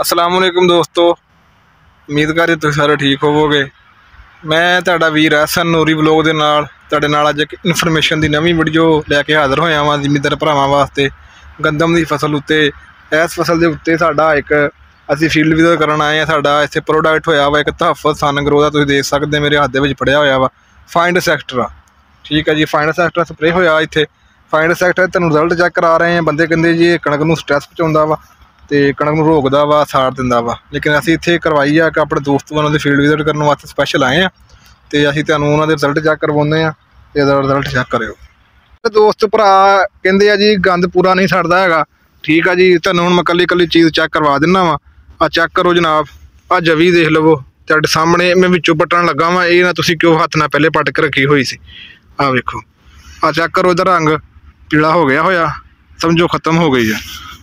ਅਸਲਾਮ ਵਾਲੇਕੁਮ ਦੋਸਤੋ। ਉਮੀਦ ਕਰਦੇ ਤੁਸੀਂ ਸਾਰੇ ਠੀਕ ਹੋਵੋਗੇ। ਮੈਂ ਤੁਹਾਡਾ ਵੀਰ ਐਸਨ ਨੂਰੀ ਵਲੋਗ ਦੇ ਨਾਲ। ਤੁਹਾਡੇ ਨਾਲ ਅੱਜ ਇੱਕ ਇਨਫੋਰਮੇਸ਼ਨ ਦੀ ਨਵੀਂ ਵੀਡੀਓ ਲੈ ਕੇ ਹਾਜ਼ਰ ਹੋਇਆ ਹਾਂ ਜ਼ਿਮੀਂਦਾਰ ਭਰਾਵਾਂ ਵਾਸਤੇ। ਗੰਦਮ ਦੀ ਫਸਲ ਉੱਤੇ। ਇਸ ਫਸਲ ਦੇ ਉੱਤੇ ਸਾਡਾ ਇੱਕ ਅਸੀਂ ਫੀਲਡ ਵਿਜ਼ਿਟ ਕਰਨ ਆਏ ਆ ਸਾਡਾ ਇੱਥੇ ਪ੍ਰੋਡਕਟ ਹੋਇਆ ਵਾ, ਇੱਕ ਤਹਫਜ਼ ਸਨ ਗਰੋ ਦਾ ਤੁਸੀਂ ਦੇਖ ਸਕਦੇ ਮੇਰੇ ਹੱਥ ਦੇ ਵਿੱਚ ਫੜਿਆ ਹੋਇਆ ਵਾ। ਫਾਈਂਡ ਸੈਕਟਰ ਠੀਕ ਹੈ ਜੀ ਫਾਈਂਡ ਸੈਕਟਰ ਸਪਰੇ ਹੋਇਆ ਇੱਥੇ। ਫਾਈਂਡ ਸੈਕਟਰ ਤੁਹਾਨੂੰ ਰਿਜ਼ਲਟ ਚੈੱਕ ਕਰਾ ਰਹੇ ਆ ਬੰਦੇ ਕਹਿੰਦੇ ਜੀ ਇਹ ਕਣਕ ਨੂੰ ਸਟ੍ਰੈਸ ਪਹੁੰਚਾਉਂਦਾ ਵਾ। ਤੇ ਕਣਕ ਨੂੰ ਰੋਕਦਾ ਵਾ, ਸਾੜ ਦਿੰਦਾ ਵਾ। ਲੇਕਿਨ ਅਸੀਂ ਇੱਥੇ ਕਰਵਾਈ ਆ ਕਿ ਆਪਣੇ ਦੋਸਤ ਉਹਨਾਂ ਦੇ ਫੀਲਡ ਵਿਜ਼ਿਟ ਕਰਨ ਵਾਸਤੇ ਸਪੈਸ਼ਲ ਆਏ ਆ ਤੇ ਅਸੀਂ ਤੁਹਾਨੂੰ ਉਹਨਾਂ ਦੇ ਰਿਜ਼ਲਟ ਚੈੱਕ ਕਰਵਾਉਂਦੇ ਆ ਤੇ ਇਹਦਾ ਰਿਜ਼ਲਟ ਚੈੱਕ ਕਰਿਓ। ਦੋਸਤ ਭਰਾ ਕਹਿੰਦੇ ਆ ਜੀ, ਗੰਦ ਪੂਰਾ ਨਹੀਂ ਸੜਦਾ ਹੈਗਾ। ਠੀਕ ਆ ਜੀ, ਤੁਹਾਨੂੰ ਹੁਣ ਮੈਂ ਕੱਲੀ ਕੱਲੀ ਚੀਜ਼ ਚੈੱਕ ਕਰਵਾ ਦਿੰਨਾ ਵਾ। ਆ ਚੈੱਕ ਕਰੋ ਜਨਾਬ, ਆ ਜਵੀ ਦੇਖ ਲਵੋ। ਤੁਹਾਡੇ ਸਾਹਮਣੇ ਮੈਂ ਵਿੱਚੋਂ ਪੱਟਣ ਲੱਗਾ ਵਾਂ, ਇਹ ਨਾ ਤੁਸੀਂ ਕਿਉਂ ਹੱਥ ਨਾਲ ਪਹਿਲੇ ਪੱਟ ਕੇ ਰੱਖੀ ਹੋਈ ਸੀ। ਆ ਵੇਖੋ। ਆ ਚੈੱਕ ਕਰੋ ਇਹਦਾ ਰੰਗ। ਪੀਲਾ ਹੋ ਗਿਆ ਹੋਇਆ। ਸਮਝੋ ਖਤਮ ਹੋ ਗਈ ਆ।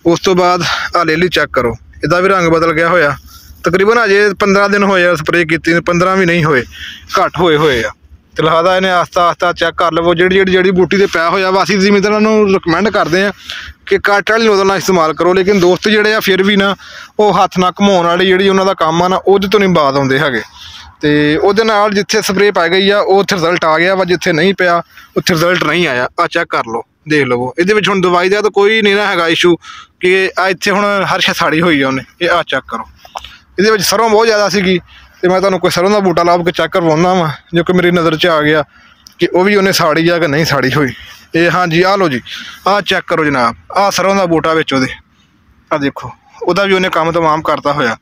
ਉਸ ਤੋਂ ਬਾਅਦ ਆ ਲੈ ਲਈ ਚੈੱਕ ਕਰੋ। ਇਹਦਾ ਵੀ ਰੰਗ ਬਦਲ ਗਿਆ ਹੋਇਆ। ਤਕਰੀਬਨ ਅਜੇ 15 ਦਿਨ ਹੋਏ ਆ ਸਪਰੇਅ ਕੀਤੀ ਨੂੰ 15 ਵੀ ਨਹੀਂ ਹੋਏ, ਘੱਟ ਹੋਏ ਹੋਏ ਆ। ਤੇ ਲਹਾਦਾ ਇਹਨੇ ਆਸਤਾ ਆਸਤਾ ਚੈੱਕ ਕਰ ਲਵੋ, ਜਿਹੜੀ ਜਿਹੜੀ ਜਿਹੜੀ ਬੂਟੀ ਤੇ ਪਿਆ ਹੋਇਆ ਵਾ ਅਸੀਂ ਜ਼ਿਮੀਂਦਾਰਾਂ ਨੂੰ ਰਿਕਮੈਂਡ ਕਰਦੇ ਆ ਕਿ ਕੱਟ ਵਾਲੀ ਨੋਜ਼ਲ ਨਾਲ ਇਸਤੇਮਾਲ ਕਰੋ, ਲੇਕਿਨ ਦੋਸਤ ਜਿਹੜੇ ਆ ਫਿਰ ਵੀ ਨਾ, ਉਹ ਹੱਥ ਨਾਲ ਘਮਾਉਣ ਵਾਲੀ ਜਿਹੜੀ ਉਹਨਾਂ ਦਾ ਕੰਮ ਆ ਨਾ ਉਹਦੇ ਤੋਂ ਨਹੀਂ ਬਾਦ ਆਉਂਦੇ ਹੈਗੇ। ਤੇ ਉਹਦੇ ਨਾਲ ਜਿੱਥੇ ਸਪਰੇਅ ਪੈ ਗਈ ਆ, ਉਹ ਉੱਥੇ ਰਿਜ਼ਲਟ ਆ ਗਿਆ ਵਾ, ਜਿੱਥੇ ਨਹੀਂ ਪਿਆ, ਉੱਥੇ ਰਿਜ਼ਲਟ ਨਹੀਂ ਆਇਆ। ਆ ਚੈੱਕ ਕਰ ਲਓ। ਦੇਖ ਲਵੋ। ਇਹਦੇ ਵਿੱਚ ਹੁਣ ਦਵਾਈ ਦਾ ਤਾਂ ਕੋਈ ਨਹੀਂ ਨਾ ਹੈਗਾ ਇਸ਼ੂ ਕਿ ਆ ਇੱਥੇ ਹੁਣ ਹਰ ਸ਼ੈ ਸਾੜੀ ਹੋਈ ਆ ਉਹਨੇ, ਇਹ ਆ ਚੈੱਕ ਕਰੋ। ਇਹਦੇ ਵਿੱਚ ਸਰੋਂ ਬਹੁਤ ਜ਼ਿਆਦਾ ਸੀਗੀ ਤੇ ਮੈਂ ਤੁਹਾਨੂੰ ਕੋਈ ਸਰੋਂ ਦਾ ਬੂਟਾ ਲੱਭ ਕੇ ਚੈੱਕ ਕਰਵਾਉਣਾ ਵਾ, ਜੋ ਕਿ ਮੇਰੀ ਨਜ਼ਰ 'ਚ ਆ ਗਿਆ ਕਿ ਉਹ ਵੀ ਉਹਨੇ ਸਾੜੀ ਆ ਕਿ ਨਹੀਂ ਸਾੜੀ ਹੋਈ। ਇਹ ਹਾਂਜੀ ਆ ਲਓ ਜੀ ਆ ਚੈੱਕ ਕਰੋ ਜਨਾਬ ਆ ਸਰੋਂ ਦਾ ਬੂਟਾ ਵਿੱਚ ਉਹਦੇ। ਆ ਦੇਖੋ, ਉਹਦਾ ਵੀ ਉਹਨੇ ਕੰਮ ਤਮਾਮ ਕਰਤਾ ਹੋਇਆ।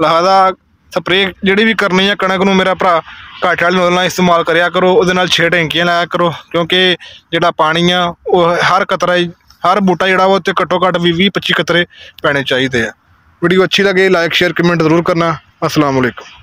ਲਿਹਾਜ਼ਾ ਸਪਰੇਅ ਜਿਹੜੀ ਵੀ ਕਰਨੀ ਆ ਕਣਕ ਨੂੰ ਮੇਰਾ ਭਰਾ ਘਾਟ ਵਾਲੇ ਨੋਜ਼ਲ ਨਾਲ ਇਸਤੇਮਾਲ ਕਰਿਆ ਕਰੋ, ਉਹਦੇ ਨਾਲ ਛੇ ਟੈਂਕੀਆਂ ਲਾਇਆ ਕਰੋ, ਕਿਉਂਕਿ ਜਿਹੜਾ ਪਾਣੀ ਆ, ਉਹ ਹਰ ਕਤਰਾ ਹੀ, ਹਰ ਬੂਟਾ ਜਿਹੜਾ ਵਾ ਉੱਤੇ ਘੱਟੋ ਘੱਟ ਵੀ 20 25 ਕਤਰੇ ਪੈਣੇ ਚਾਹੀਦੇ ਆ। ਵੀਡੀਓ ਅੱਛੀ ਲੱਗੇ ਲਾਈਕ ਸ਼ੇਅਰ ਕਮੈਂਟ ਜ਼ਰੂਰ ਕਰਨਾ। ਅਸਲਾਮ ਵਾਲੇਕੁਮ